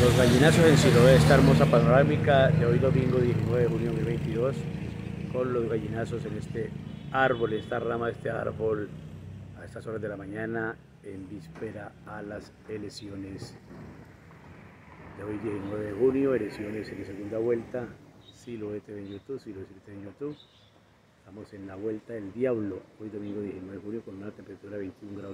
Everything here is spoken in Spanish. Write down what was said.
Los gallinazos en Siloé, esta hermosa panorámica de hoy domingo 19 de junio de 2022, con los gallinazos en este árbol, esta rama de este árbol, a estas horas de la mañana, en víspera a las elecciones de hoy 19 de junio, elecciones en la segunda vuelta, Siloé TV en YouTube, Siloé TV en YouTube. Estamos en la vuelta del diablo, hoy domingo 19 de junio, con una temperatura de 21 grados.